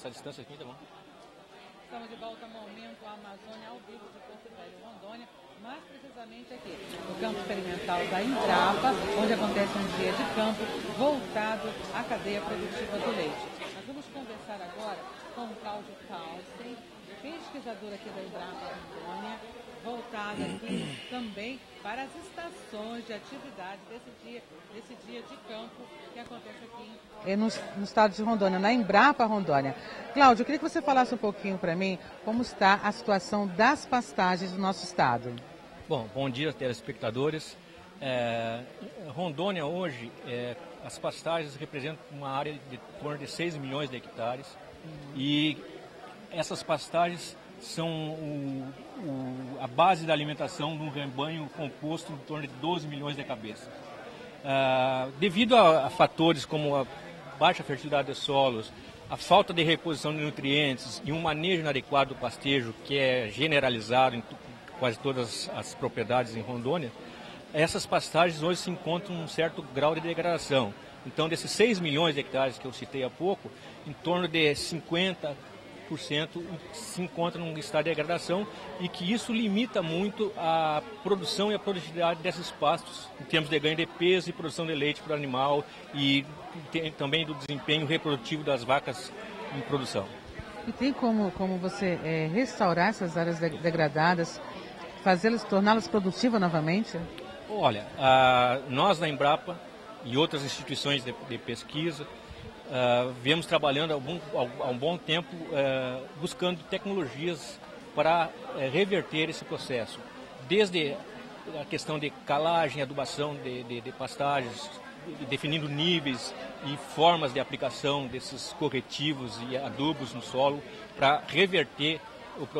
essa distância aqui, tá bom? Estamos de volta ao Momento Amazônia ao vivo de Porto Velho, Rondônia, mais precisamente aqui, no campo experimental da Embrapa, onde acontece um dia de campo voltado à cadeia produtiva do leite. Nós vamos conversar agora com o Cláudio Calstri, pesquisador aqui da Embrapa Rondônia, voltado aqui também para as estações de atividade desse dia, desse dia de campo que acontece no, no, estado de Rondônia, na Embrapa Rondônia. Cláudio, eu queria que você falasse um pouquinho para mim como está a situação das pastagens do nosso estado. Bom, bom dia, telespectadores. É, Rondônia hoje, é, as pastagens representam uma área de torno de 6 milhões de hectares uhum. e essas pastagens são o, o, a base da alimentação de um rebanho composto em torno de 12 milhões de cabeças. Uh, devido a, a, fatores como a baixa fertilidade dos solos, a falta de reposição de nutrientes e um manejo inadequado do pastejo, que é generalizado em quase todas as propriedades em Rondônia, essas pastagens hoje se encontram um certo grau de degradação. Então, desses 6 milhões de hectares que eu citei há pouco, em torno de 50, se encontra num estado de degradação e que isso limita muito a produção e a produtividade desses pastos em termos de ganho de peso e produção de leite para o animal e tem, também do desempenho reprodutivo das vacas em produção. E tem como, como você é, restaurar essas áreas degradadas, fazê-las, torná-las produtivas novamente? Olha, a, nós na Embrapa e outras instituições de, de pesquisa Uh, viemos trabalhando há há um bom tempo uh, buscando tecnologias para uh, reverter esse processo. Desde a questão de calagem, adubação de, de, de pastagens, definindo níveis e formas de aplicação desses corretivos e adubos no solo para reverter,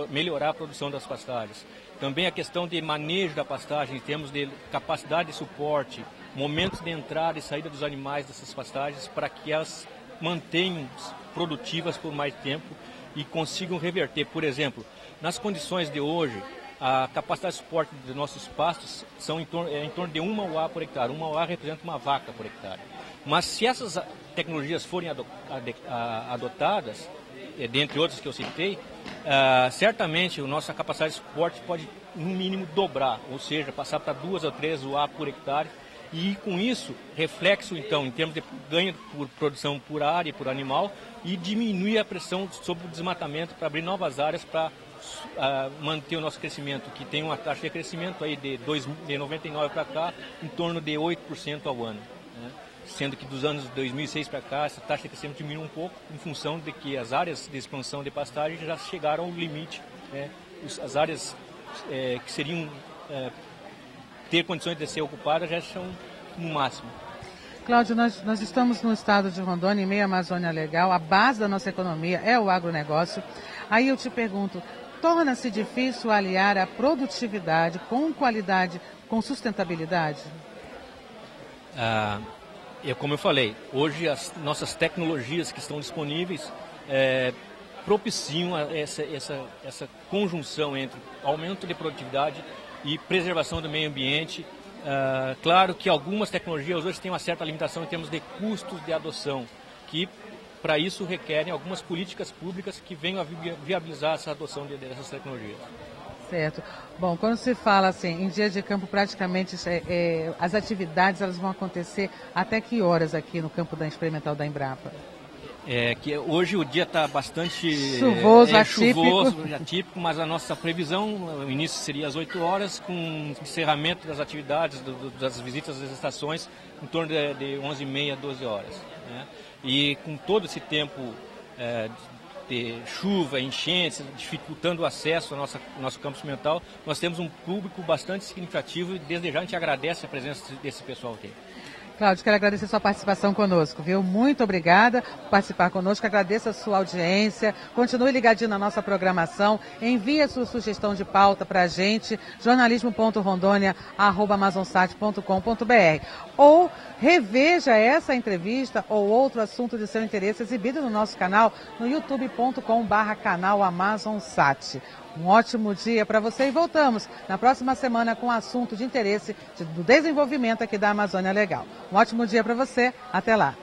melhorar a produção das pastagens. Também a questão de manejo da pastagem em termos de capacidade de suporte, momentos de entrada e saída dos animais dessas pastagens para que elas mantenham produtivas por mais tempo e consigam reverter. Por exemplo, nas condições de hoje, a capacidade de suporte dos nossos pastos são em torno, é em torno de uma UA por hectare. Uma UA representa uma vaca por hectare. Mas se essas tecnologias forem adotadas, é, dentre outras que eu citei, uh, certamente a nossa capacidade de suporte pode, no mínimo, dobrar, ou seja, passar para duas ou três UA por hectare e com isso, reflexo então em termos de ganho por produção por área e por animal e diminuir a pressão sobre o desmatamento para abrir novas áreas para uh, manter o nosso crescimento, que tem uma taxa de crescimento aí de, de 99 para cá em torno de 8% ao ano. Né? Sendo que dos anos 2006 para cá, essa taxa de crescimento diminuiu um pouco em função de que as áreas de expansão de pastagem já chegaram ao limite. Né? As áreas é, que seriam é, ter condições de ser ocupada já são no máximo. Cláudio, nós, nós estamos no estado de Rondônia, em meio à Amazônia Legal, a base da nossa economia é o agronegócio. Aí eu te pergunto, torna-se difícil aliar a produtividade com qualidade, com sustentabilidade? Ah, é como eu falei, hoje as nossas tecnologias que estão disponíveis é, propiciam essa, essa, essa conjunção entre aumento de produtividade e preservação do meio ambiente. Uh, claro que algumas tecnologias hoje têm uma certa limitação em termos de custos de adoção, que para isso requerem algumas políticas públicas que venham a viabilizar essa adoção de, dessas tecnologias. Certo. Bom, quando se fala assim, em dia de campo, praticamente é, é, as atividades elas vão acontecer até que horas aqui no campo da experimental da Embrapa? É, que hoje o dia está bastante chuvoso, é, atípico. chuvoso, atípico, mas a nossa previsão, o início seria às 8 horas, com encerramento das atividades, do, do, das visitas às estações, em torno de, de 11 e meia, 12 horas. Né? E com todo esse tempo é, de chuva, enchentes, dificultando o acesso ao nosso, nosso campus mental, nós temos um público bastante significativo e desde já a gente agradece a presença desse pessoal aqui. Cláudio, quero agradecer sua participação conosco, viu? Muito obrigada por participar conosco, agradeço a sua audiência, continue ligadinho na nossa programação, envie a sua sugestão de pauta para a gente, jornalismo.rondônia.amazonsat.com.br ou reveja essa entrevista ou outro assunto de seu interesse exibido no nosso canal no youtube.com barra. Um ótimo dia para você e voltamos na próxima semana com assunto de interesse do desenvolvimento aqui da Amazônia Legal. Um ótimo dia para você. Até lá.